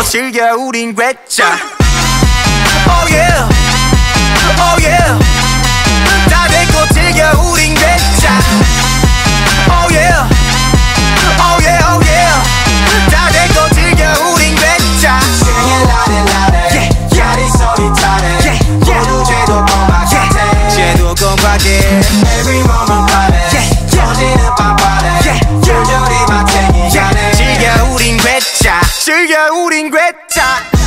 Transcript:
되고 즐겨 우린 괴짜 Oh yeah Oh yeah 다 되고 즐겨 우린 괴짜 Oh yeah Oh yeah Oh yeah 다 되고 즐겨 우린 괴짜 Singing loud and louder 야리 소리 타네 모두 죄도 고막 같아 쟤도 건박해 즐겨 우린 괴짜.